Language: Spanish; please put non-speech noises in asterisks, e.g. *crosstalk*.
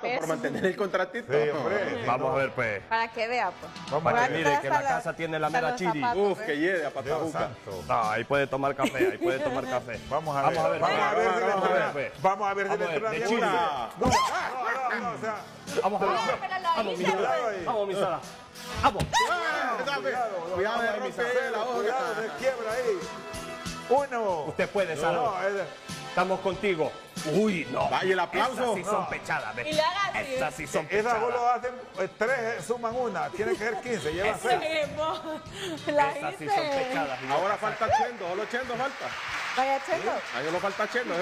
por mantener el contratito. Sí, hombre. Vamos a ver, pues. Para que vea, pues. Vamos Para a que ver. mire que la casa tiene la mera chiri. zapatos. Uf, que lleve a santo. No, ahí puede tomar café, ahí puede tomar café. *laughs* Vamos a ver. Vamos a ver. Vamos a ver. si le Vamos a ver, pues. Vamos a ver si Vamos le a ver, de Vamos a ver. Vamos, mi hice, Sara. pues. Vamos. Vamos. Cuidado, me rompe la cuidado, hoja. se quiebra ahí. Uno. Usted puede, Sara. Estamos contigo. Uy, no. Vaya, el aplauso. Estas sí son pechadas. Y le haga así. Estas sí son Esas pechadas. solo hacen eh, tres, eh, suman una. Tiene que ser 15, lleva seis. La Estas sí hice. son pechadas. Ahora falta Chendo, solo Chendo falta. Vaya, Checo. Ahí solo falta Chendo.